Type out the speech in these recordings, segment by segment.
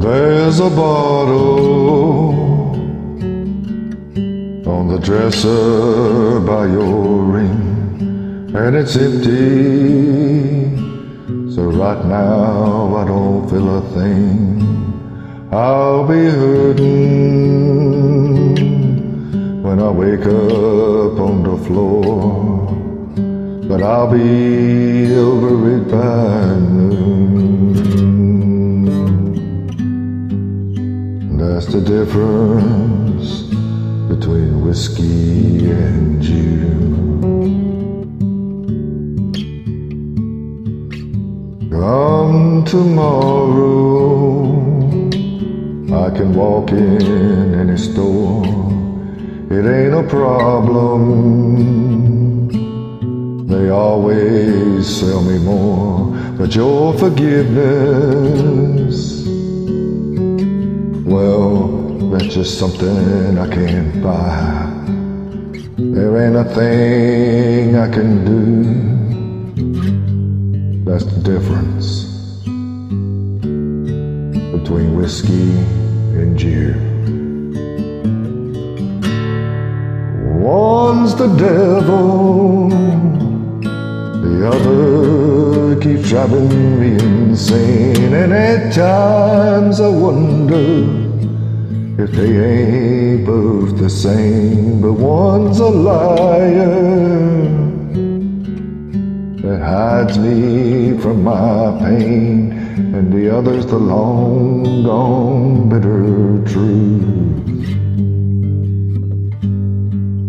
There's a bottle on the dresser by your ring, and it's empty. So right now I don't feel a thing. I'll be hurting when I wake up on the floor, but I'll be over it by noon. That's the difference between whiskey and you. Come tomorrow, I can walk in any store. It ain't a problem. They always sell me more, but your forgiveness, that's just something I can't buy. There ain't a thing I can do. That's the difference between whiskey and you. One's the devil, the other keeps driving me insane, and at times I wonder if they ain't both the same, but one's a liar that hides me from my pain, and the other's the long gone bitter truth.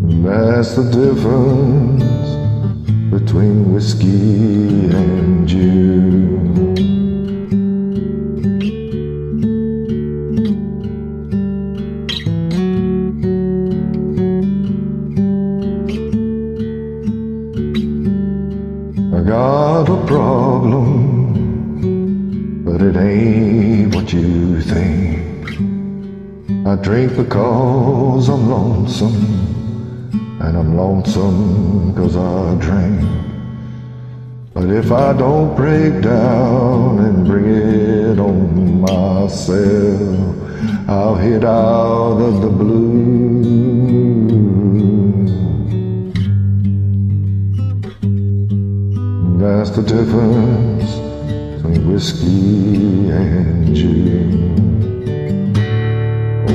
And that's the difference between whiskey and you. Got a problem, but it ain't what you think. I drink because I'm lonesome, and I'm lonesome cause I drink. But if I don't break down and bring it on myself, That's the difference between whiskey and gin.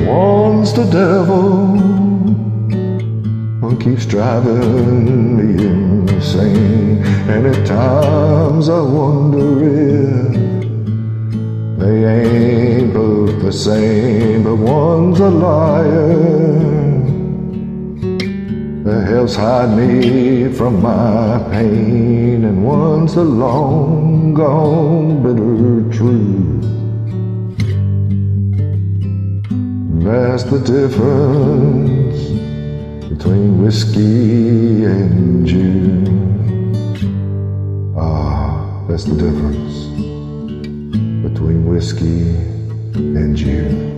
One's the devil, one keeps driving me insane, and at times I wonder if they ain't both the same, but one's a liar that helps hide me from my pain, and once a long gone bitter truth. That's the difference between whiskey and you. Ah, that's the difference between whiskey and you.